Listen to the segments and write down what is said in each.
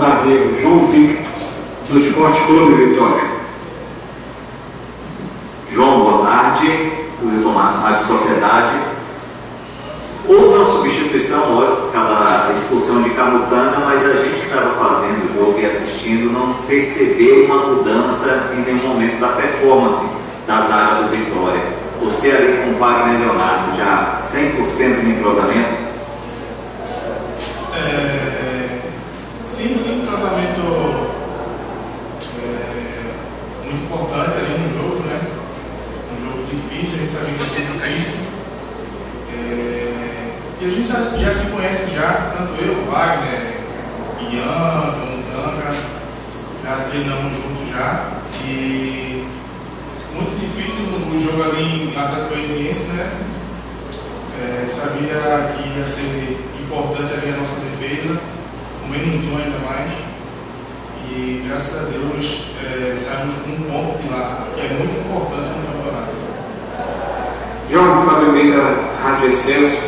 zagueiro João Victor, do Esporte Clube Vitória. João, boa tarde, Luiz Tomates, Rádio Sociedade. Uma substituição, lógico, por causa da expulsão de Camutanga, mas a gente que estava fazendo o jogo e assistindo não percebeu uma mudança em nenhum momento da performance da zaga do Vitória. Você ali com o Wagner Leonardo já 100% de entrosamento? É, sim, sim, entrosamento é, muito importante ali no jogo, né? Um jogo difícil, a gente sabia que ia ser difícil. É, e a gente já, já, se conhece já, tanto eu, Wagner, Ian, Montanga, já treinamos juntos já. E muito difícil o jogo ali em Atlético Goianiense, né? É, sabia que ia ser importante ali a nossa defesa, menos um ainda mais. E graças a Deus é, saímos com um ponto de lá, que é muito importante campeonato. João Fábio Meira, Rádio Excelso,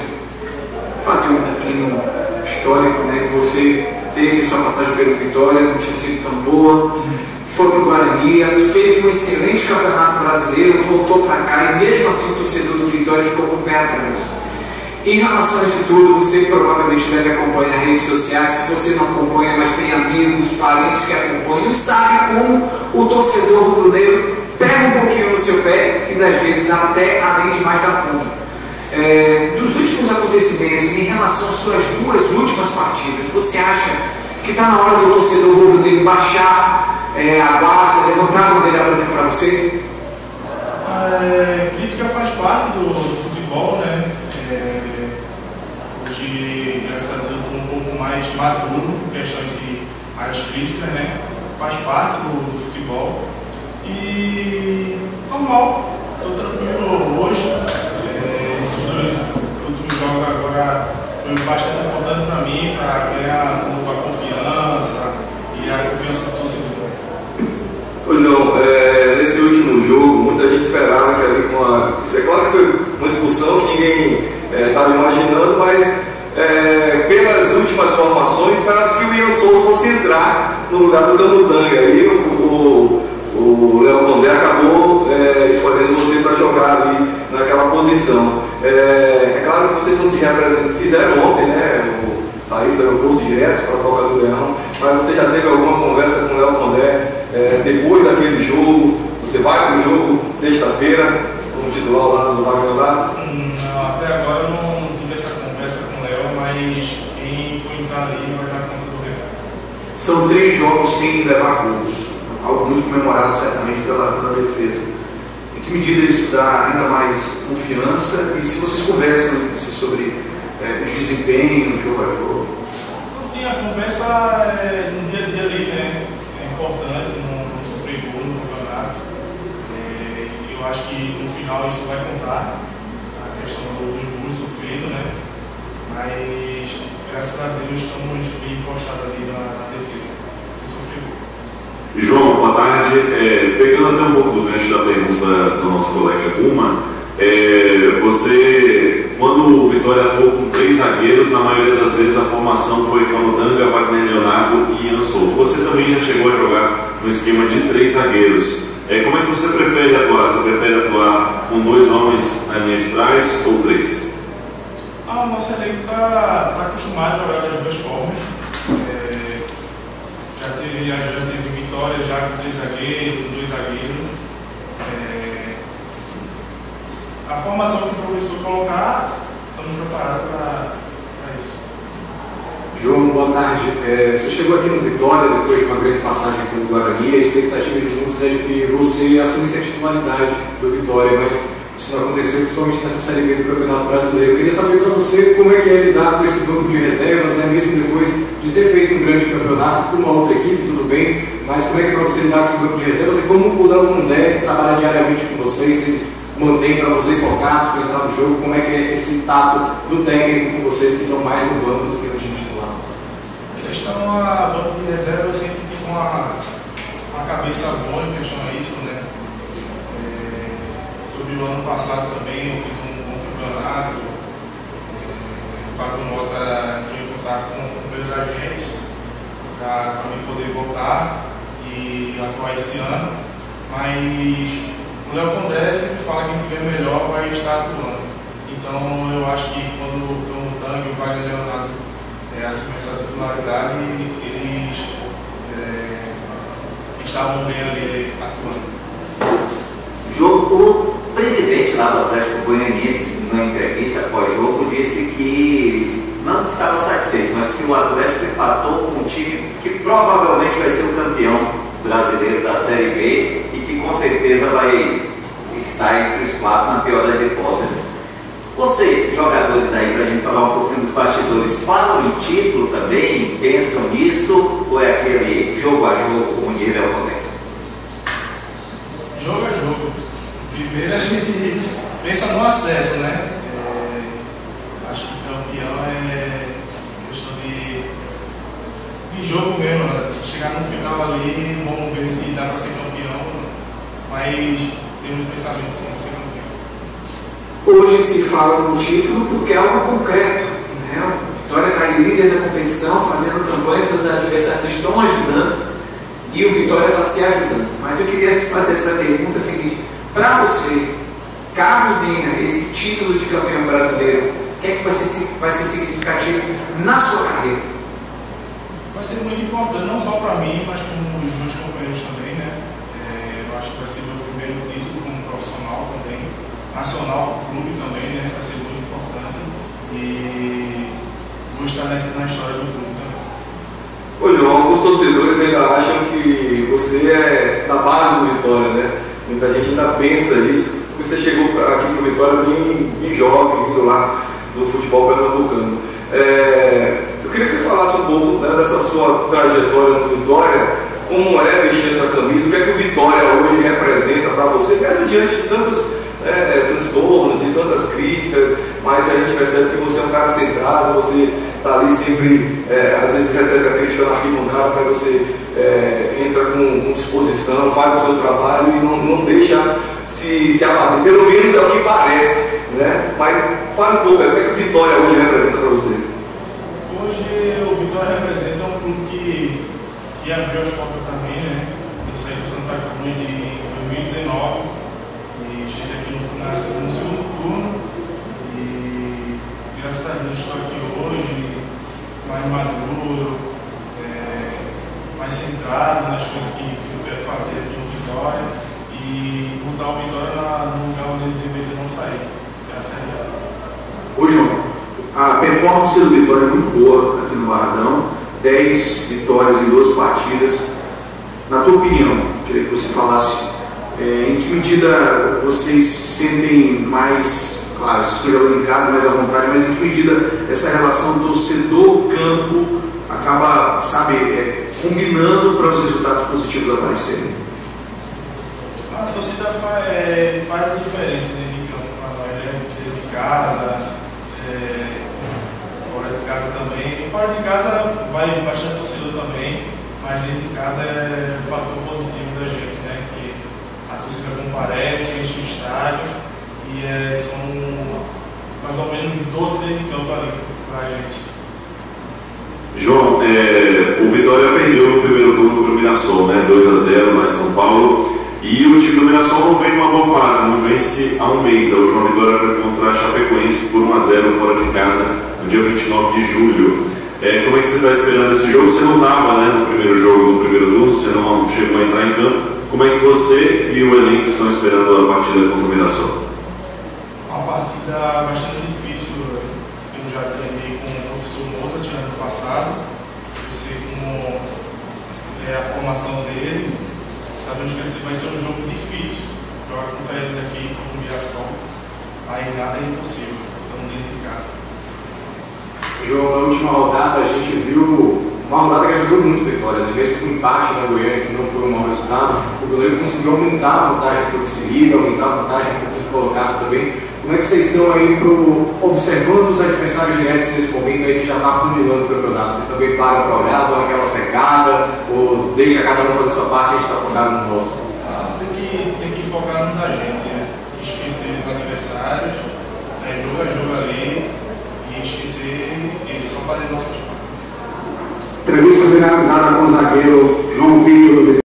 fazer um pequeno histórico, né? Você teve sua passagem pelo Vitória, não tinha sido tão boa, foi para o Guarani, fez um excelente campeonato brasileiro, voltou para cá e mesmo assim o torcedor do Vitória ficou com pé atrás. Em relação a isso tudo, você provavelmente deve acompanhar redes sociais. Se você não acompanha, mas tem amigos, parentes que acompanham, sabe como o torcedor rubro-negro pega um pouquinho no seu pé e, às vezes, até além de mais da conta. É, dos últimos acontecimentos, em relação às suas duas últimas partidas, você acha que está na hora do torcedor rubro-negro baixar é, a guarda, levantar a bandeira branca para você? É, crítica faz parte do, do futebol, né? É, hoje, graças a Deus, estou um pouco mais maduro em questões áreas críticas, né? Faz parte do, do futebol. E normal, estou tranquilo hoje. É, esses dois últimos jogos agora foi bastante importante para mim, para ganhar nova confiança e a confiança do torcedor. Ô João, é, nesse último jogo, muita gente esperava que ali com a. Isso é claro que foi uma expulsão que ninguém estava é, imaginando, mas é, pelas últimas formações, parece que o Ian Souza fosse entrar no lugar do Camutanga. Aí o, o, o Léo Condé acabou é, escolhendo você para jogar ali naquela posição. É, é, claro que vocês não se representam, fizeram ontem, né? O, saiu do aeroporto direto para a Toca do Leão, mas você já teve alguma conversa com o Léo Condé? É, depois daquele jogo, você vai para o jogo sexta-feira, como titular ao lado do Wagner lá? Não, até agora eu não tive essa conversa com o Léo, mas quem for entrar ali vai dar conta do recado. São três jogos sem levar gols, muito comemorado certamente pela, pela defesa. Em que medida isso dá ainda mais confiança e se vocês conversam sobre é, os desempenhos, jogo a jogo? Sim, a conversa é no dia a dia ali, né? É importante não, não sofrer gol no campeonato. É, eu acho que no final isso vai contar, a questão do- dos gols sofridos, né? Mas graças a Deus estamos bem encostados ali na, na defesa. João, boa tarde. É, pegando até um pouco do gancho da pergunta do nosso colega Guma, é, você, quando o Vitória atuou com três zagueiros, na maioria das vezes a formação foi Camutanga, Wagner Leonardo e Ian. Você também já chegou a jogar no esquema de três zagueiros. É, como é que você prefere atuar? Você prefere atuar com dois homens na linha de trás ou três? Ah, o nosso elenco está tá acostumado a jogar das duas formas. É, já, teve, já teve vitória já com três zagueiros, dois zagueiros. É, a formação que o professor colocar, estamos preparados para isso. João, boa tarde. É, você chegou aqui no Vitória depois de uma grande passagem pelo Guarani. A expectativa de muitos é de que você assumisse a titularidade do Vitória, mas isso aconteceu, principalmente nessa Série B do Campeonato Brasileiro. Eu queria saber para você como é que é lidar com esse grupo de reservas, né, mesmo depois de ter feito um grande campeonato com uma outra equipe, tudo bem, mas como é que é para você lidar com esse grupo de reservas e como o Léo Mundé trabalha diariamente com vocês, se eles mantêm para vocês focados para entrar no jogo, como é que é esse tato do técnico com vocês que estão mais no banco do que no time titular? Em questão a banco de reserva, eu sempre tive uma, uma cabeça boa em questão a isso, né? É, sobre o ano passado também, eu fiz um bom campeonato. É, o Fábio Mota tinha contato com, meus agentes. para mim poder voltar e atuar esse ano. Mas o Léo Condé sempre fala que quem tiver melhor vai estar atuando. Então eu acho que quando o Tang e o Wagner Leonardo é, assumem essa titularidade, eles é, estavam bem ali atuando. Jogo, lá do Atlético Goianiense, numa entrevista pós-jogo, disse que não estava satisfeito, mas que o Atlético empatou com um time que provavelmente vai ser o campeão brasileiro da Série B e que com certeza vai estar entre os quatro na pior das hipóteses. Vocês, jogadores aí, para a gente falar um pouquinho dos bastidores, falam em título também? Pensam nisso? Ou é aquele jogo a jogo, como diria o Rodrigo? Jogo a jogo. Primeiro a gente pensa no acesso, né? É, acho que campeão é questão de, de jogo mesmo. Né? Chegar no final ali, vamos ver se dá para ser campeão. Mas temos pensamento sim de ser campeão. Hoje se fala no título porque é algo concreto. Né? Vitória aí líder da competição, fazendo campanhas, os adversários estão ajudando e o Vitória está se ajudando. Mas eu queria fazer essa pergunta seguinte: para você, caso venha esse título de campeão brasileiro, o que é que vai ser, vai ser significativo na sua carreira? Vai ser muito importante, não só para mim, mas como os meus companheiros também, né? É, eu acho que vai ser meu primeiro título como profissional também, nacional, clube também, né? Vai ser muito importante e vou estar na, na história do clube também. Ô João, alguns torcedores ainda acham que você é da base do Vitória, né? Muita gente ainda pensa isso, porque você chegou aqui no Vitória bem, bem jovem, vindo lá do futebol pernambucano. É, eu queria que você falasse um pouco né, dessa sua trajetória no Vitória, como é vestir essa camisa, o que é que o Vitória hoje representa para você, mesmo diante de tantos é, transtornos, de tantas críticas, mas a gente percebe que você é um cara centrado, você está ali sempre, é, às vezes recebe a crítica na arquibancada, mas você é, entra com, com, disposição, faz o seu trabalho e não, não deixa se, se abater. Pelo menos é o que parece, né? Mas fale um pouco, o que, é que o Vitória hoje representa para você? Hoje o Vitória representa um clube que, que abriu as portas para mim, né? Eu saí do Santa Cruz de 2019 e cheguei aqui no, no segundo turno e graças a Deus estou aqui hoje mais maduro, é, mais centrado nas coisas que, que, eu quero fazer aqui no Vitória e mudar o Vitória no lugar onde ele deveria não sair, que é a Série A. Ô João, a performance do Vitória é muito boa aqui no Barradão, 10 vitórias em 12 partidas. Na tua opinião, queria que você falasse é, em que medida vocês se sentem mais claro, se jogando em casa mais à vontade, mas em que medida essa relação torcedor-campo acaba, sabe, é, combinando para os resultados positivos aparecerem? A torcida faz, é, faz a diferença dentro de campo para né? De casa, casa também. Fora de casa vai bastante torcedor também, mas dentro de casa é um fator positivo da gente, né? Que a torcida comparece, enche o estádio e é, são mais ou menos 12 dentro de campo ali para a gente. João, é, o Vitória perdeu no primeiro turno para o Mirassol, né? 2 a 0 lá em São Paulo. E o time do Mirassol não vem numa boa fase, não vence há um mês. A última vitória foi contra a Chapecoense por 1 a 0 fora de casa no dia 29 de julho. É, como é que você está esperando esse jogo? Você não estava né, no primeiro jogo, no primeiro turno, você não chegou a entrar em campo. Como é que você e o elenco estão esperando a partida contra o Mirassol? Uma partida bastante difícil. Eu já treinei com o professor Mozart ano passado. Eu sei como é a formação dele. Sabemos que vai ser um jogo difícil. Jogar contra eles aqui com o Mirassol. Aí nada é impossível. Estamos dentro de casa. João, na última rodada a gente viu uma rodada que ajudou muito a Vitória, né? mesmo com o empate na Goiânia, que não foi um mau resultado, o goleiro conseguiu aumentar a vantagem para o vice aumentar a vantagem para o quinto colocado também. Como é que vocês estão aí pro, observando os adversários diretos nesse momento aí que já está afunilando o campeonato? Vocês também param para olhar, dão aquela secada, ou deixa cada um fazer sua parte e a gente está focado no nosso? Ah, tem, que, tem que focar no da gente, né? esquecer os adversários, né? jogo a jogo ali Entrevista são com o zagueiro João Vitor